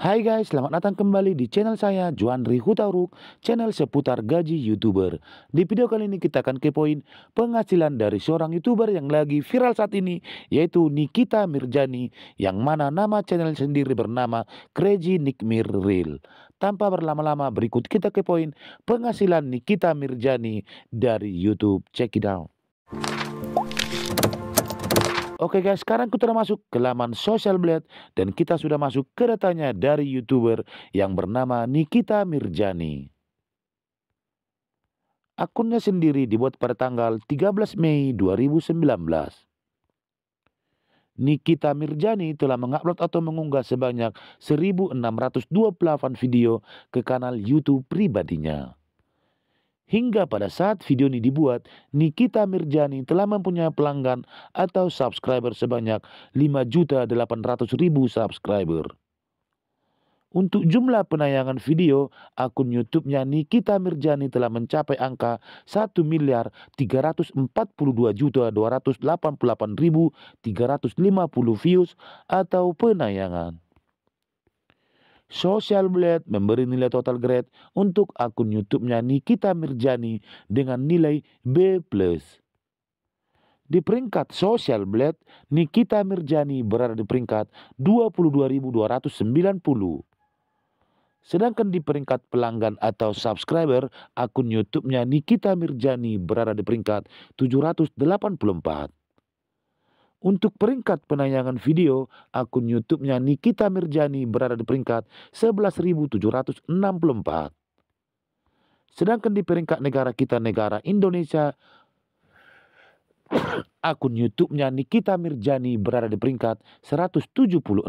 Hai guys, selamat datang kembali di channel saya Juandri Hutauruk, channel seputar gaji YouTuber. Di video kali ini kita akan kepoin penghasilan dari seorang YouTuber yang lagi viral saat ini, yaitu Nikita Mirjani, yang mana nama channel sendiri bernama Crazy Nick Real. Tanpa berlama-lama, berikut kita kepoin penghasilan Nikita Mirjani dari YouTube. Check it out. Oke guys, sekarang kita sudah masuk ke laman Social Blade dan kita sudah masuk ke datanya dari YouTuber yang bernama Nikita Mirjani. Akunnya sendiri dibuat pada tanggal 13 Mei 2019. Nikita Mirjani telah mengupload atau mengunggah sebanyak 1628 video ke kanal YouTube pribadinya. Hingga pada saat video ini dibuat, Nikita Mirjani telah mempunyai pelanggan atau subscriber sebanyak 5.800.000 subscriber. Untuk jumlah penayangan video, akun YouTube-nya Nikita Mirjani telah mencapai angka 1 miliar 342 juta 288 ribu 350 views atau penayangan. Social Blade memberi nilai total grade untuk akun YouTube-nya Nikita Mirjani dengan nilai B+. Di peringkat Social Blade, Nikita Mirjani berada di peringkat 22.290. Sedangkan di peringkat pelanggan atau subscriber, akun YouTube-nya Nikita Mirjani berada di peringkat 784. Untuk peringkat penayangan video, akun YouTube-nya Nikita Mirjani berada di peringkat 11.764. Sedangkan di peringkat negara kita negara Indonesia, akun YouTube-nya Nikita Mirjani berada di peringkat 176.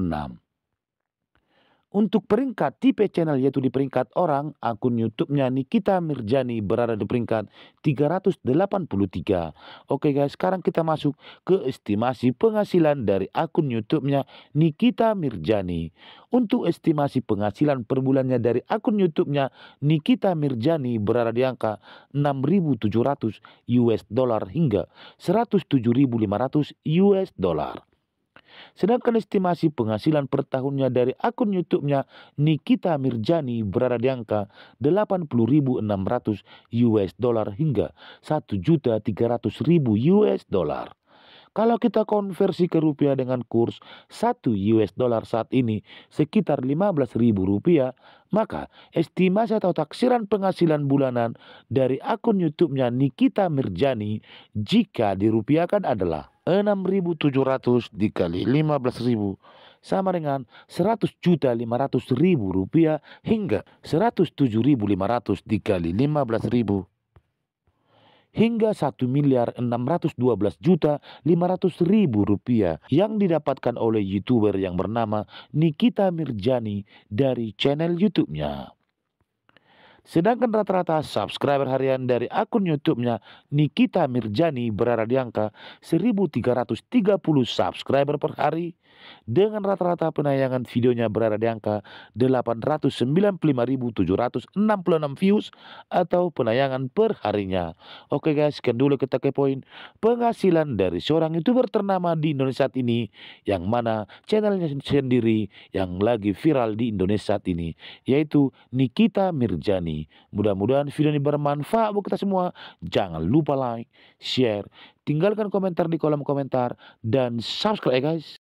Untuk peringkat tipe channel yaitu di peringkat orang, akun YouTube-nya Nikita Mirjani berada di peringkat 383. Oke guys, sekarang kita masuk ke estimasi penghasilan dari akun YouTube-nya Nikita Mirjani. Untuk estimasi penghasilan per bulannya dari akun YouTube-nya Nikita Mirjani berada di angka 6.700 US dollar hingga 107.500 US dollar. Sedangkan estimasi penghasilan per tahunnya dari akun YouTube-nya Nikita Mirjani berada di angka 80.600 US dollar hingga 1.300.000 US dollar. Kalau kita konversi ke rupiah dengan kurs 1 US dollar saat ini sekitar 15 ribu rupiah, maka estimasi atau taksiran penghasilan bulanan dari akun YouTube-nya Nikita Mirjani jika dirupiahkan adalah 6.700 dikali 15.000 sama dengan 100 juta 500 ribu rupiah hingga 107.500 dikali 15.000 hingga 1 miliar 612 juta 500 ribu rupiah yang didapatkan oleh youtuber yang bernama Nikita Mirjani dari channel YouTube-nya. Sedangkan rata-rata subscriber harian dari akun YouTube-nya Nikita Mirjani berada di angka 1330 subscriber per hari dengan rata-rata penayangan videonya berada di angka 895.766 views atau penayangan per harinya. Oke guys, sekian dulu kita ke poin penghasilan dari seorang YouTuber ternama di Indonesia saat ini yang mana channelnya sendiri yang lagi viral di Indonesia saat ini yaitu Nikita Mirjani. Mudah-mudahan video ini bermanfaat buat kita semua. Jangan lupa like, share, tinggalkan komentar di kolom komentar dan subscribe ya guys.